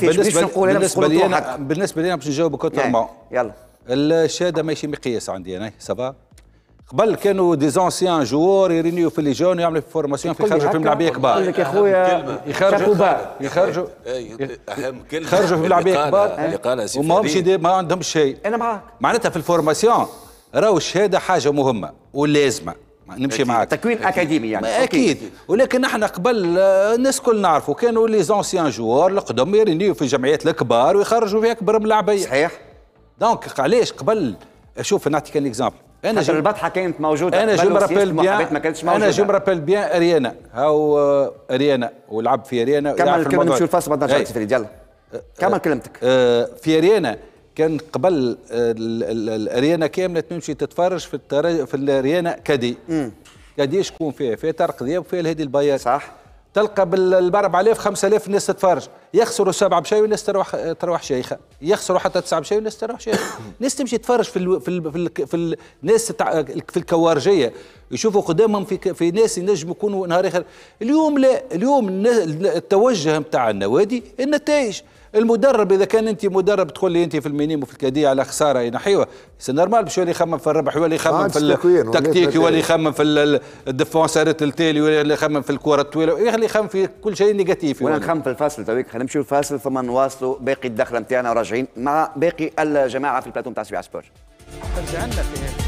بالنسبة نقول بالنسبة لي. أنا بالنسبة لي أنا باش نجاوب autrement يلا. الشهاده ماشي مقياس عندي أنا ça va قبل كانوا des anciens joueurs يرينيو في les jeunes ويعملوا في formation في خرجوا في ملاعبيه قال كبار. لك يا خويا يخرجوا. يخرجوا أهم كلمة. خرجوا في ملاعبيه اللي كبار. اللي قالها سي وما همش ما عندهم شيء. أنا معاك. معناتها في ال formation راهو الشهادة حاجة مهمة ولازمة. نمشي معاك. تكوين أكاديمي يعني. أكيد. ولكن إحنا قبل آه، الناس الكل نعرفوا كانوا les anciens joueurs القدم يرينيو في الجمعيات الكبار ويخرجوا في أكبر ملاعبيه صحيح. donc علاش قبل؟ شوف نعطيك un exemple أنا je البطحة كانت موجودة أنا je me rappelle bien ما كانتش أنا je موجوده me rappelle bien اريانا هاو آه، اريانا ولعب في اريانا كمل الكلمة. نمشيو الفاصل بعد نرجع يلا. كمل كلمتك. آه، في اريانا كان قبل آه، ال- ال- الأريانا كاملة تمشي تتفرج في. في الأريانا كادي كادي شكون فيها فيها طارق ذياب وفيها الهادي البياض. صح. تلقى بال 4000 5000 الناس تتفرج. يخسروا سبعة بشيء والناس تروح تروح شيخة. يخسروا حتى تسعة بشيء والناس تروح شيخة. الناس تمشي تتفرج في ال في ال في, ال في الناس. في الكوارجية. يشوفوا قدامهم في في ناس ينجموا يكونوا نهار آخر. اليوم لا اليوم التوجه نتاع النوادي النتائج. المدرب إذا كان انت مدرب تقول لي انت في المينيم وفي الكاديه على خسارة ينحيوها c'est normal باش يولي يخمم في الربح يولي يخمم في التكتيك. يولي يخمم في ال- ال défenseur ات التالي ولا يخمم في الكرة الطويلة. يخلي يخمم في كل شيء négatif وأنا يولي. نخمم في الفاصل تويك خلينا نمشيو الفاصل ثم نواصلوا باقي الدخلة نتاعنا وراجعين مع باقي الجماعة في البلاتو نتاع سبيع سبور. ترجع لنا في